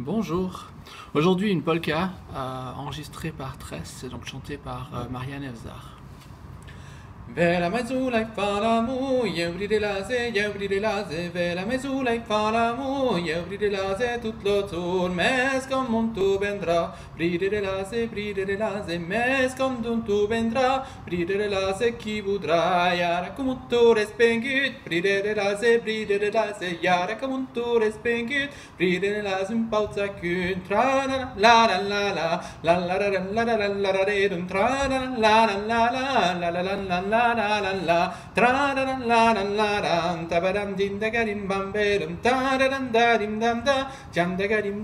Bonjour. Aujourd'hui une polka euh, enregistrée par Tress et donc chantée par euh, Marianne Evzar. Vela mezula e fa la mu, eu bride la se, eu bride la se, vela mezula e fa la mu, eu bride la se, le tour, mes comme mon tu vendra, bride de la se, bride de la se, mes comme ton tu vendra, bride de la se, qui voudra, yara comme un tour espengut, bride de la se, bride de la se, yara comme un tour espengut, bride de la se, un pauza cun, tra la la la la la, la la la la la la la la la, tra la la la la la la la la la la la la la tra la la la tararan laram tabaram din dagarim bamberam tararam darim dam da jam dagarim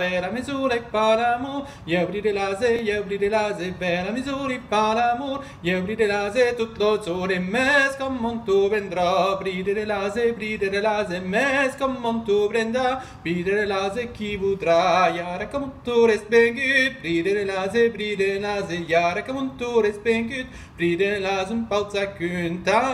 vera misura paramu yevrire laze yevrire laze vera misuri paramu yevrire laze tut lo zore mes com montu vendrò bridere laze bridere laze mes com prenda bridere laze chi vutrà yara com tu respengi bridere laze bridere laze yara com tu respengi bridere laze un pauzacuntà,